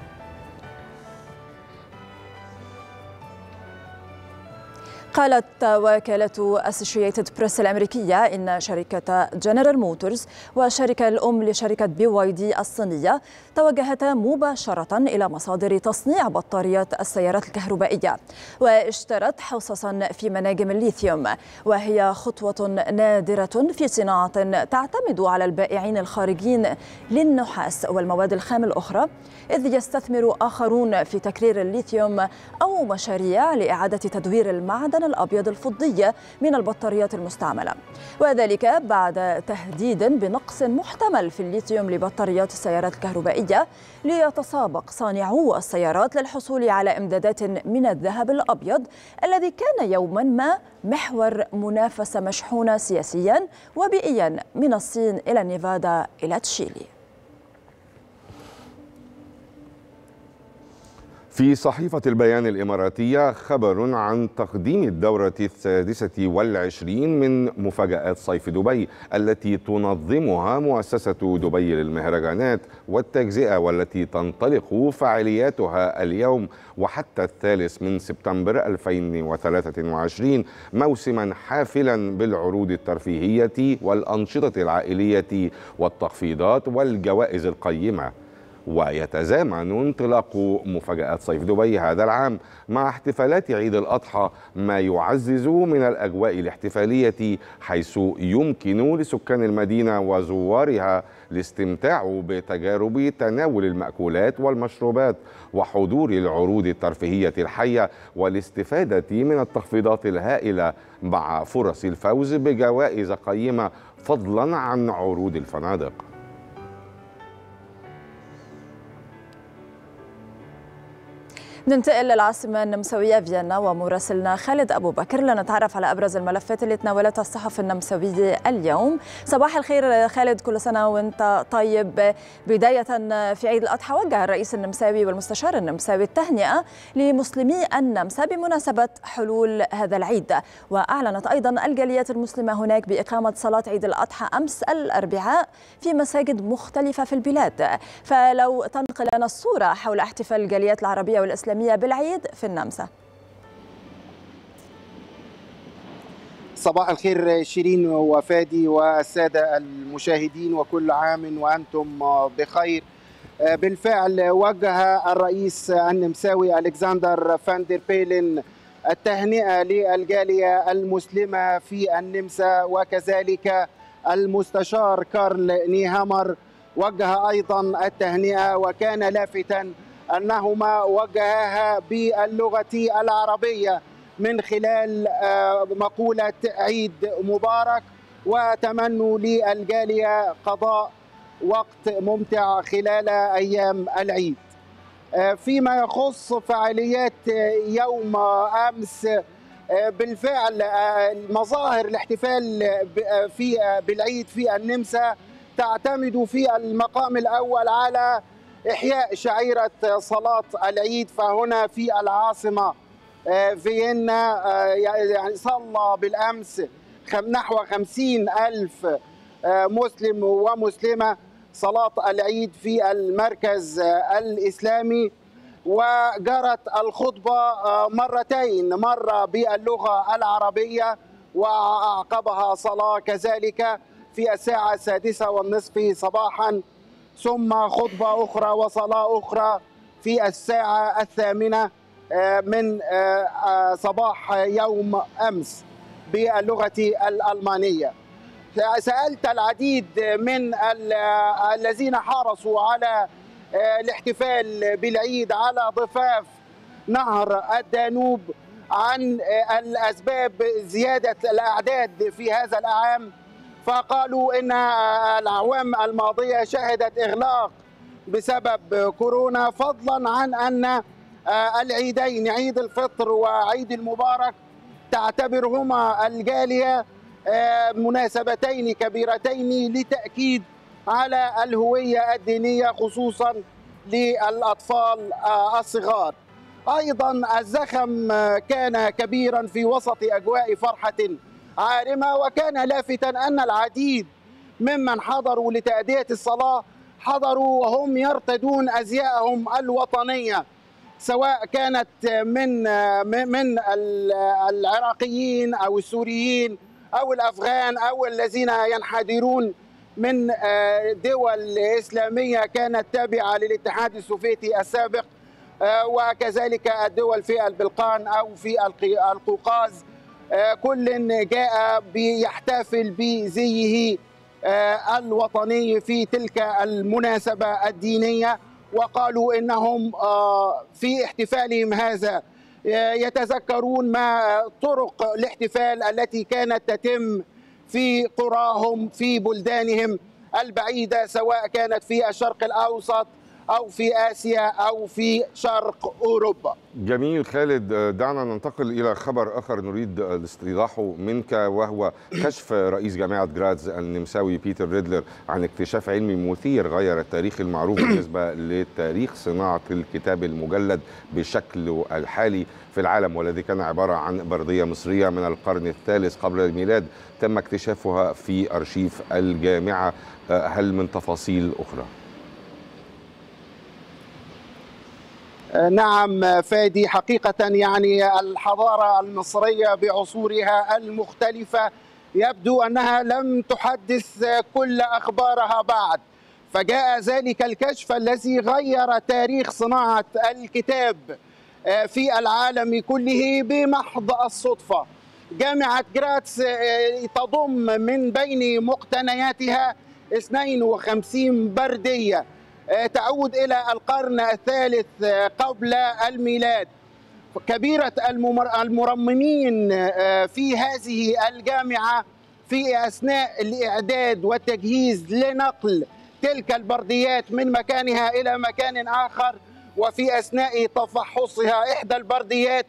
قالت وكالة أسوشيتد بريس الأمريكية إن شركة جنرال موتورز والشركة الأم لشركة بي واي دي الصينية توجهتا مباشرة إلى مصادر تصنيع بطاريات السيارات الكهربائية واشترت حصصا في مناجم الليثيوم وهي خطوة نادرة في صناعة تعتمد على البائعين الخارجين للنحاس والمواد الخام الأخرى إذ يستثمر آخرون في تكرير الليثيوم أو مشاريع لإعادة تدوير المعدن الأبيض الفضي من البطاريات المستعملة. وذلك بعد تهديد بنقص محتمل في الليثيوم لبطاريات السيارات الكهربائية ليتسابق صانعو السيارات للحصول على إمدادات من الذهب الأبيض الذي كان يوما ما محور منافسة مشحونة سياسيا وبيئيا من الصين إلى نيفادا إلى تشيلي. في صحيفة البيان الإماراتية خبر عن تقديم الدورة السادسة والعشرين من مفاجآت صيف دبي التي تنظمها مؤسسة دبي للمهرجانات والتجزئة والتي تنطلق فعالياتها اليوم وحتى الثالث من سبتمبر 2023 موسما حافلا بالعروض الترفيهية والأنشطة العائلية والتخفيضات والجوائز القيمة. ويتزامن انطلاق مفاجآت صيف دبي هذا العام مع احتفالات عيد الأضحى ما يعزز من الأجواء الاحتفالية حيث يمكن لسكان المدينة وزوارها الاستمتاع بتجارب تناول المأكولات والمشروبات وحضور العروض الترفيهية الحية والاستفادة من التخفيضات الهائلة مع فرص الفوز بجوائز قيمة فضلا عن عروض الفنادق. ننتقل للعاصمة النمساوية فيينا ومراسلنا خالد أبو بكر. لنتعرف على أبرز الملفات اللي تناولتها الصحف النمساوية اليوم. صباح الخير خالد كل سنة وانت طيب. بداية في عيد الأضحى وجه الرئيس النمساوي والمستشار النمساوي التهنئة لمسلمي النمسا بمناسبة حلول هذا العيد. وأعلنت أيضا الجاليات المسلمة هناك بإقامة صلاة عيد الأضحى أمس الأربعاء في مساجد مختلفة في البلاد. فلو تنقل لنا الصورة حول احتفال الجاليات العربية والإسلامية الإسلامية بالعيد في النمسا. صباح الخير شيرين وفادي والسادة المشاهدين وكل عام وأنتم بخير. بالفعل وجه الرئيس النمساوي ألكسندر فاندر بيلين التهنئة للجالية المسلمة في النمسا وكذلك المستشار كارل نيهامر. وجه أيضا التهنئة وكان لافتا أنهما وجهاها باللغة العربية من خلال مقولة عيد مبارك وتمنوا للجالية قضاء وقت ممتع خلال أيام العيد. فيما يخص فعاليات يوم أمس آه، بالفعل آه، مظاهر الاحتفال آه، في آه، بالعيد في النمسا تعتمد في المقام الأول على إحياء شعيرة صلاة العيد فهنا في العاصمة آه، فيينا آه، يعني صلى بالأمس. نحو خمسين ألف آه، مسلم ومسلمة صلاة العيد في المركز آه، الإسلامي. وجرت الخطبة آه، مرتين مرة باللغة العربية وأعقبها صلاة كذلك في الساعة السادسة والنصف صباحا. ثم خطبة أخرى وصلاة أخرى في الساعة الثامنة آه، من آه، آه، صباح يوم أمس باللغة الألمانية. سألت العديد من ال- الذين حرصوا على الاحتفال بالعيد على ضفاف نهر الدانوب عن الأسباب زيادة الأعداد في هذا العام. فقالوا إن الأعوام الماضية شهدت إغلاق بسبب كورونا فضلا عن آه، العيدين عيد الفطر وعيد المبارك تعتبرهما الجالية آه، مناسبتين كبيرتين لتأكيد على الهوية الدينية خصوصا للأطفال آه، الصغار. أيضا الزخم كان كبيرا في وسط أجواء فرحة عارمة وكان لافتا أن العديد ممن حضروا لتأدية الصلاة حضروا وهم يرتدون أزياءهم الوطنية سواء كانت من من العراقيين أو السوريين أو الأفغان أو الذين ينحدرون من دول إسلامية كانت تابعة للاتحاد السوفيتي السابق وكذلك الدول في البلقان أو في القوقاز. كل جاء بيحتفل بزيه الوطني في تلك المناسبة الدينية. وقالوا إنهم آه، في احتفالهم هذا آه، يتذكرون ما طرق الاحتفال التي كانت تتم في قراهم في بلدانهم البعيدة سواء كانت في الشرق الأوسط أو في آسيا أو في شرق أوروبا. جميل خالد دعنا ننتقل إلى خبر آخر نريد استيضاحه منك وهو كشف رئيس جامعة جراتس النمساوي بيتر ريدلر عن اكتشاف علمي مثير غير التاريخ المعروف بالنسبة لتاريخ صناعة الكتاب المجلد بشكله الحالي في العالم والذي كان عبارة عن بردية مصرية من القرن الثالث قبل الميلاد تم اكتشافها في أرشيف الجامعة هل من تفاصيل أخرى؟ نعم فادي حقيقة يعني الحضارة المصرية بعصورها المختلفة يبدو أنها لم تحدث كل أخبارها بعد. فجاء ذلك الكشف الذي غير تاريخ صناعة الكتاب في العالم كله بمحض الصدفة. جامعة جراتس تضم من بين مقتنياتها 52 بردية. تعود إلى القرن الثالث قبل الميلاد. كبيرة المرممين في هذه الجامعة في أثناء الإعداد والتجهيز لنقل تلك البرديات من مكانها إلى مكان آخر وفي أثناء تفحصها إحدى البرديات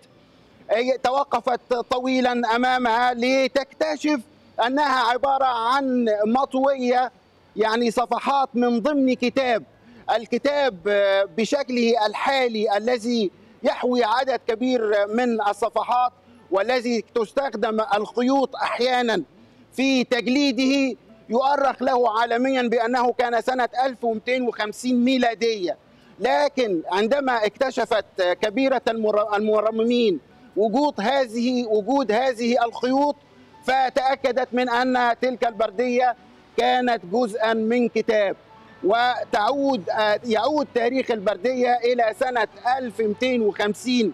توقفت طويلا أمامها لتكتشف أنها عبارة عن مطوية يعني صفحات من ضمن كتاب. الكتاب بشكله الحالي الذي يحوي عدد كبير من الصفحات والذي تستخدم الخيوط أحيانا في تجليده يؤرخ له عالميا بأنه كان سنة 1250 ميلادية. لكن عندما اكتشفت كبيرة المر- المرممين وجود هذه وجود هذه الخيوط فتاكدت من أن تلك البردية كانت جزءا من كتاب. وتعود يعود تاريخ البردية إلى سنة 1250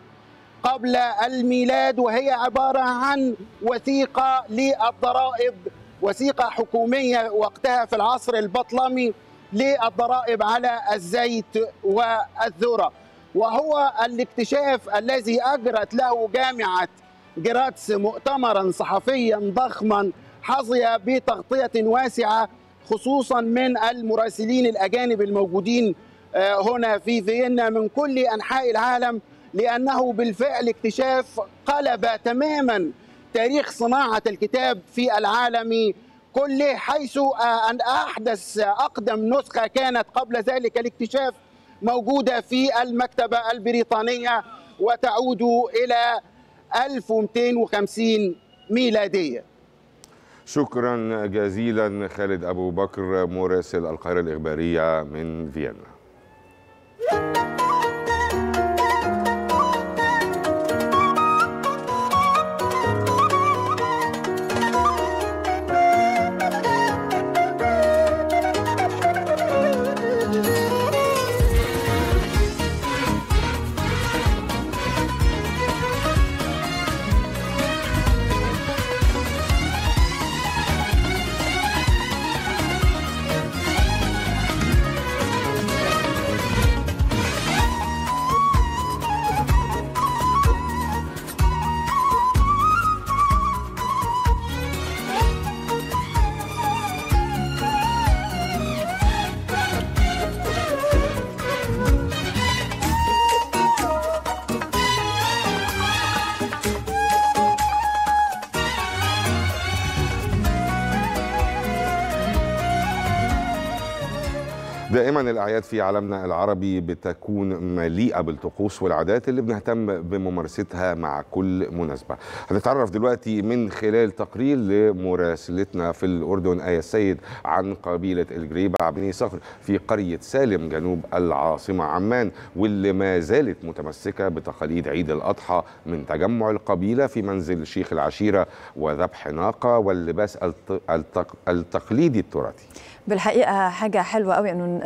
قبل الميلاد وهي عبارة عن وثيقة للضرائب وثيقة حكومية وقتها في العصر البطلمي للضرائب على الزيت والذرة. وهو الاكتشاف الذي أجرت له جامعة جراتس مؤتمرا صحفيا ضخما حظي بتغطية واسعة خصوصا من المراسلين الأجانب الموجودين آه، هنا في فيينا من كل أنحاء العالم لأنه بالفعل اكتشاف قلب تماما تاريخ صناعة الكتاب في العالم كله حيث آه، أن أحدث أقدم نسخة كانت قبل ذلك الاكتشاف موجودة في المكتبة البريطانية وتعود إلى 1250 ميلادية. شكرا جزيلا خالد أبو بكر مراسل القاهرة الإخبارية من فيينا. الأعياد في عالمنا العربي بتكون مليئة بالطقوس والعادات اللي بنهتم بممارستها مع كل مناسبة. هنتعرف دلوقتي من خلال تقرير لمراسلتنا في الأردن آية السيد عن قبيلة الجريبة بني صخر في قرية سالم جنوب العاصمة عمان واللي ما زالت متمسكة بتقاليد عيد الأضحى من تجمع القبيلة في منزل شيخ العشيرة وذبح ناقة واللباس الت- التق- التقليدي التراثي. بالحقيقة حاجة حلوة قوي أنه ن-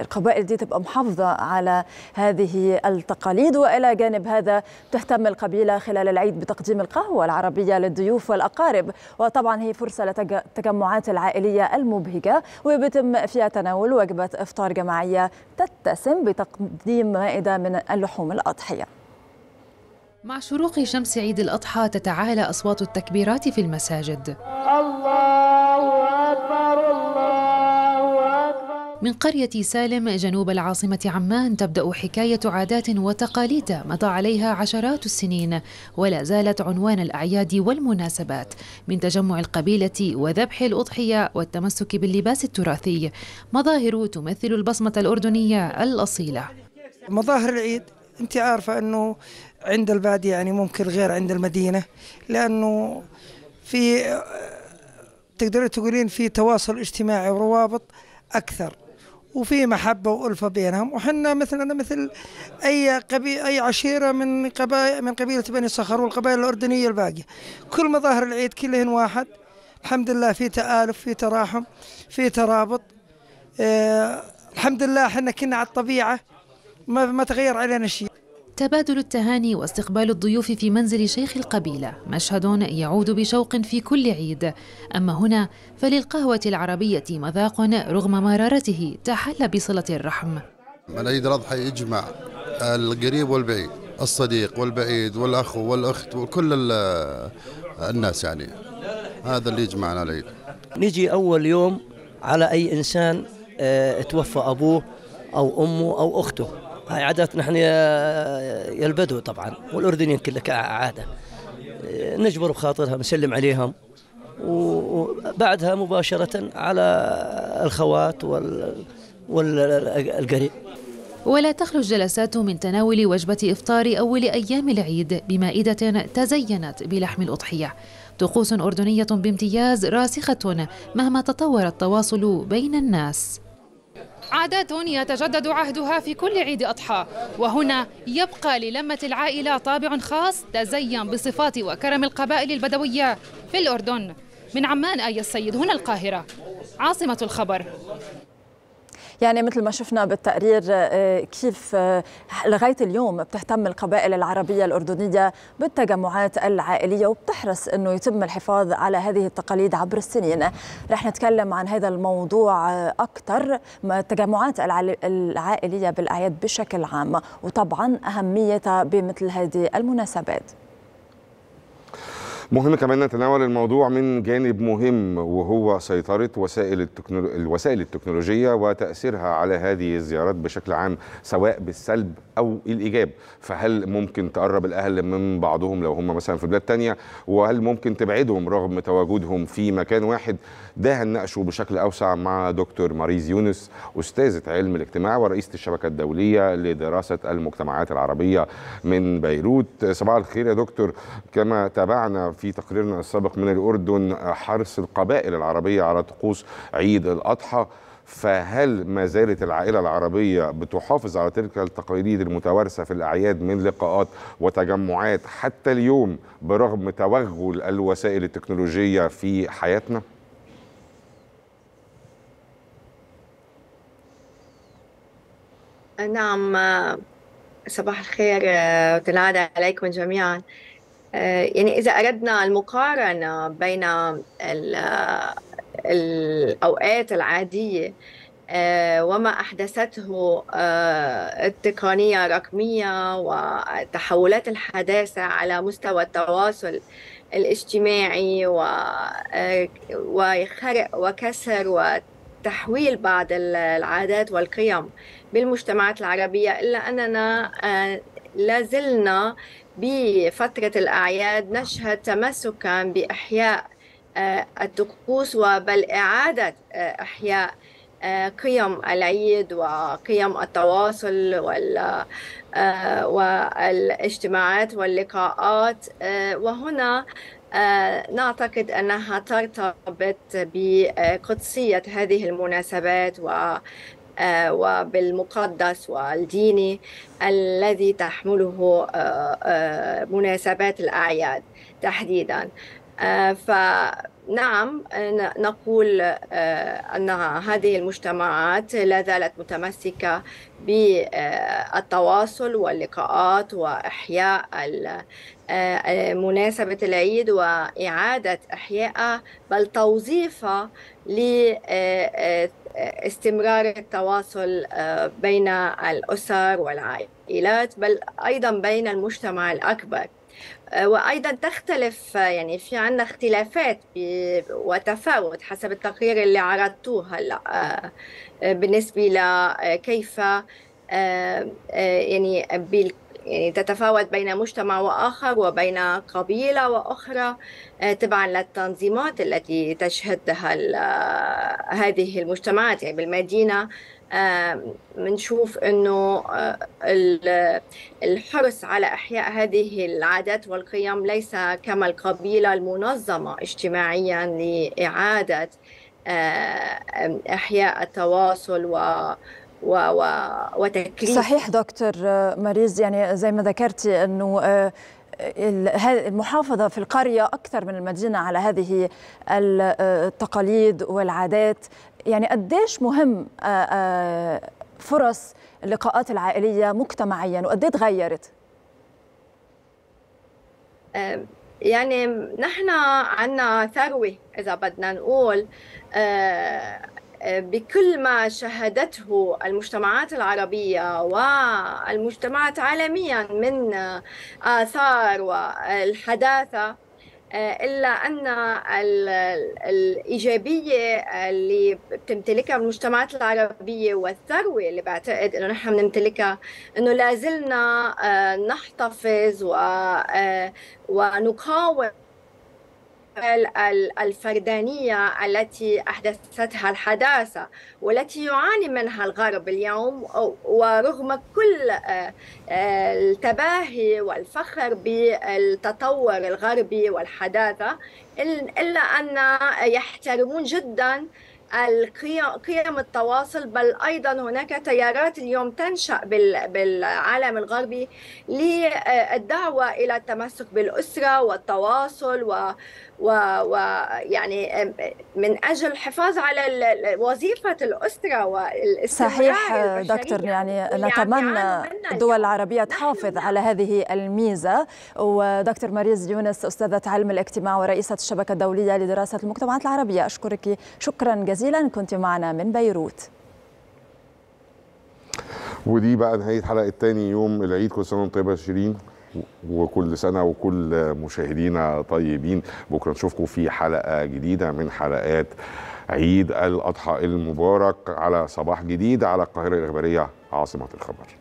القبائل دي تبقى محافظة على هذه التقاليد وإلى جانب هذا تهتم القبيلة خلال العيد بتقديم القهوة العربية للضيوف والأقارب. وطبعا هي فرصة للتجمعات العائلية المبهجة وبيتم فيها تناول وجبة إفطار جماعية تتسم بتقديم مائدة من اللحوم الأضحية. مع شروق شمس عيد الأضحى تتعالى أصوات التكبيرات في المساجد. الله! من قرية سالم جنوب العاصمة عمان تبدأ حكاية عادات وتقاليد مضى عليها عشرات السنين ولا زالت عنوان الأعياد والمناسبات من تجمع القبيلة وذبح الأضحية والتمسك باللباس التراثي. مظاهر تمثل البصمة الأردنية الأصيلة. مظاهر العيد انت عارفة إنه عند البادية يعني ممكن غير عند المدينة لأنه في تقدري تقولين في تواصل اجتماعي وروابط أكثر. وفي محبة وألفة بينهم. وحنا مثلنا مثل أي قبي أي عشيرة من قبائل من قبيلة بني صخر والقبائل الأردنية الباقية. كل مظاهر العيد كلهن واحد. الحمد لله في تآلف في تراحم في ترابط. آه الحمد لله إحنا كنا على الطبيعة. ما ما تغير علينا شيء. تبادل التهاني واستقبال الضيوف في منزل شيخ القبيلة. مشهد يعود بشوق في كل عيد. أما هنا فللقهوة العربية مذاق رغم مرارته تحل بصلة الرحم. العيد الأضحى يجمع القريب والبعيد الصديق والبعيد والأخ والأخت وكل ال- الناس يعني. هذا اللي يجمعنا العيد. نجي أول يوم على أي إنسان آه، توفى أبوه أو أمه أو أخته. هاي عاداتنا نحن يا البدو طبعا والأردنيين كلها كعادة. آه، نجبر بخاطرها نسلم عليهم وبعدها مباشرة على الخوات وال والقريب. ولا تخلو الجلسات من تناول وجبة إفطار أول أيام العيد بمائدة تزينت بلحم الأضحية. طقوس أردنية بامتياز راسخة مهما تطور التواصل بين الناس. عادات يتجدد عهدها في كل عيد أضحى. وهنا يبقى للمة العائلة طابع خاص تزين بصفات وكرم القبائل البدوية في الأردن. من عمان آية السيد هنا القاهرة. عاصمة الخبر. يعني مثل ما شفنا بالتقرير آه، كيف آه، لغاية اليوم بتهتم القبائل العربية الأردنية بالتجمعات العائلية وبتحرص أنه يتم الحفاظ على هذه التقاليد عبر السنين. رح نتكلم عن هذا الموضوع آه، أكثر التجمعات العائلية بالأعياد بشكل عام وطبعا أهميتها بمثل هذه المناسبات. مهم كمان نتناول الموضوع من جانب مهم وهو سيطرة وسائل التكنولو... الوسائل التكنولوجية وتأثيرها على هذه الزيارات بشكل عام سواء بالسلب أو الإيجاب. فهل ممكن تقرب الأهل من بعضهم لو هم مثلا في بلاد تانية؟ وهل ممكن تبعدهم رغم تواجدهم في مكان واحد؟ ده هنناقشه بشكل أوسع مع دكتور ماريز يونس أستاذة علم الاجتماع ورئيسة الشبكة الدولية لدراسة المجتمعات العربية من بيروت. صباح الخير يا دكتور. كما تابعنا في تقريرنا السابق من الأردن حرص القبائل العربية على طقوس عيد الأضحى فهل ما زالت العائلة العربية بتحافظ على تلك التقاليد المتوارثة في الأعياد من لقاءات وتجمعات حتى اليوم برغم توغل الوسائل التكنولوجية في حياتنا؟ نعم صباح الخير وتنادى عليكم جميعا يعني إذا أردنا المقارنة بين الأوقات العادية وما أحدثته التقنية الرقمية وتحولات الحداثة على مستوى التواصل الاجتماعي وخرق وكسر وتحويل بعض العادات والقيم بالمجتمعات العربية إلا أننا لازلنا بفترة الأعياد نشهد تمسكا بإحياء الطقوس وبل إعادة إحياء قيم العيد وقيم التواصل وال والاجتماعات واللقاءات وهنا نعتقد أنها ترتبط بقدسية هذه المناسبات و وبالمقدس والديني الذي تحمله مناسبات الأعياد تحديدا. فنعم نقول أن هذه المجتمعات لا زالت متمسكة بالتواصل واللقاءات وإحياء مناسبة العيد وإعادة إحيائها بل توظيفها لاستمرار التواصل بين الأسر والعائلات بل أيضا بين المجتمع الأكبر. وأيضا تختلف يعني في عندنا اختلافات وتفاوت حسب التقرير اللي عرضتوه هلا. بالنسبة لكيف يعني يعني تتفاوت بين مجتمع وآخر وبين قبيلة وأخرى تبعا للتنظيمات التي تشهدها هذه المجتمعات. يعني بالمدينة بنشوف إنه الحرص على إحياء هذه العادات والقيم ليس كما القبيلة المنظمة اجتماعيا لإعادة إحياء التواصل و و و وتكريس صحيح دكتور ماريز يعني زي ما ذكرتي أنه المحافظة في القرية أكثر من المدينة على هذه التقاليد والعادات يعني قديش مهم فرص اللقاءات العائلية مجتمعيا وقديه تغيرت؟ يعني نحن عنا ثروة إذا بدنا نقول بكل ما شهدته المجتمعات العربية والمجتمعات عالميا من آثار والحداثة إلا أن الإيجابية اللي بتمتلكها المجتمعات العربية والثروة اللي بعتقد إنه نحن بنمتلكها إنه لازلنا نحتفظ ونقاوم الفردانية التي أحدثتها الحداثة والتي يعاني منها الغرب اليوم ورغم كل التباهي والفخر بالتطور الغربي والحداثة إلا أن يحترمون جدا قيم التواصل بل أيضا هناك تيارات اليوم تنشأ بالعالم الغربي للدعوة إلى التمسك بالأسرة والتواصل و ويعني من أجل الحفاظ على وظيفة الأسرة والاستمرار صحيح دكتور يعني نتمنى الدول العربية تحافظ على هذه الميزة. ودكتور ماريز يونس أستاذة علم الاجتماع ورئيسة الشبكة الدولية لدراسة المجتمعات العربية أشكرك شكرا جزيلا كنت معنا من بيروت. ودي بقى نهايه حلقه تاني يوم العيد كل سنة وأنتم طيبة يا شيرين. وكل سنة وكل مشاهدينا طيبين. بكرة نشوفكم في حلقة جديدة من حلقات عيد الأضحى المبارك. على صباح جديد على القاهرة الإخبارية عاصمة الخبر.